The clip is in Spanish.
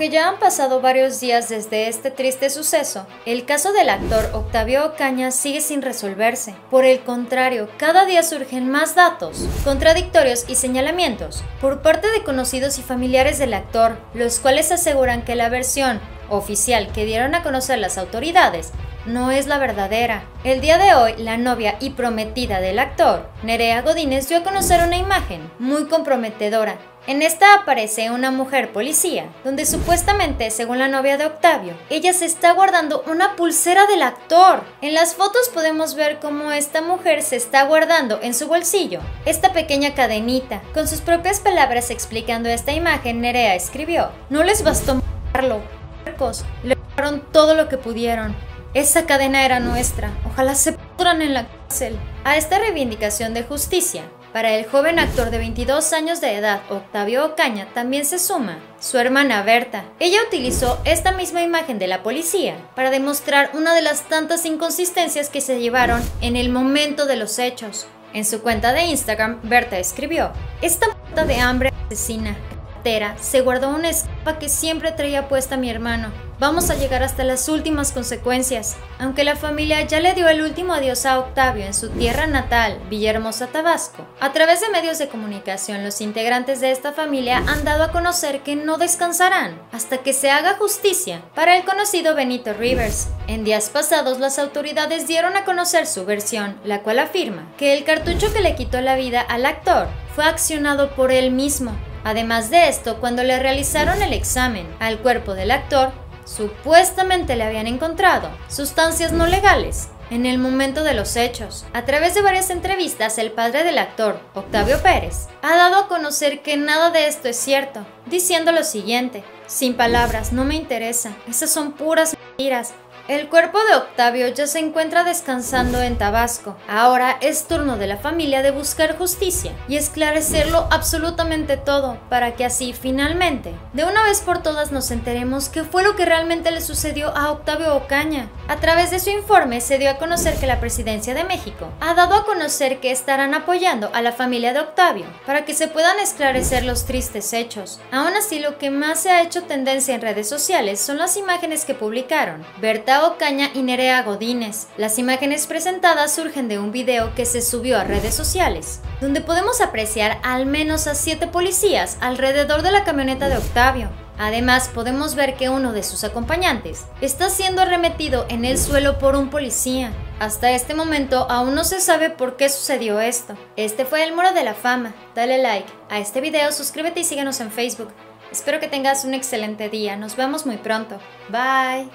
Aunque ya han pasado varios días desde este triste suceso, el caso del actor Octavio Ocaña sigue sin resolverse. Por el contrario, cada día surgen más datos, contradictorios y señalamientos por parte de conocidos y familiares del actor, los cuales aseguran que la versión oficial que dieron a conocer las autoridades no es la verdadera. El día de hoy, la novia y prometida del actor, Nerea Godínez, dio a conocer una imagen muy comprometedora en esta aparece una mujer policía, donde supuestamente, según la novia de Octavio, ella se está guardando una pulsera del actor. En las fotos podemos ver cómo esta mujer se está guardando en su bolsillo esta pequeña cadenita. Con sus propias palabras explicando esta imagen, Nerea escribió, no les bastó matarlo, le todo lo que pudieron. Esa cadena era nuestra, ojalá se pudran en la cárcel. A esta reivindicación de justicia, para el joven actor de 22 años de edad, Octavio Ocaña, también se suma su hermana Berta. Ella utilizó esta misma imagen de la policía para demostrar una de las tantas inconsistencias que se llevaron en el momento de los hechos. En su cuenta de Instagram, Berta escribió, Esta puta de hambre asesina, se guardó una escapa que siempre traía puesta mi hermano. Vamos a llegar hasta las últimas consecuencias. Aunque la familia ya le dio el último adiós a Octavio en su tierra natal, Villahermosa, Tabasco, a través de medios de comunicación los integrantes de esta familia han dado a conocer que no descansarán hasta que se haga justicia para el conocido Benito Rivers. En días pasados las autoridades dieron a conocer su versión, la cual afirma que el cartucho que le quitó la vida al actor fue accionado por él mismo Además de esto, cuando le realizaron el examen al cuerpo del actor, supuestamente le habían encontrado sustancias no legales en el momento de los hechos. A través de varias entrevistas, el padre del actor, Octavio Pérez, ha dado a conocer que nada de esto es cierto, diciendo lo siguiente, sin palabras, no me interesa, esas son puras mentiras, el cuerpo de Octavio ya se encuentra descansando en Tabasco. Ahora es turno de la familia de buscar justicia y esclarecerlo absolutamente todo para que así finalmente, de una vez por todas nos enteremos qué fue lo que realmente le sucedió a Octavio Ocaña. A través de su informe se dio a conocer que la presidencia de México ha dado a conocer que estarán apoyando a la familia de Octavio para que se puedan esclarecer los tristes hechos. Aún así, lo que más se ha hecho tendencia en redes sociales son las imágenes que publicaron Ocaña y Nerea Godínez. Las imágenes presentadas surgen de un video que se subió a redes sociales, donde podemos apreciar al menos a siete policías alrededor de la camioneta de Octavio. Además, podemos ver que uno de sus acompañantes está siendo arremetido en el suelo por un policía. Hasta este momento aún no se sabe por qué sucedió esto. Este fue el Muro de la Fama. Dale like a este video, suscríbete y síguenos en Facebook. Espero que tengas un excelente día. Nos vemos muy pronto. Bye.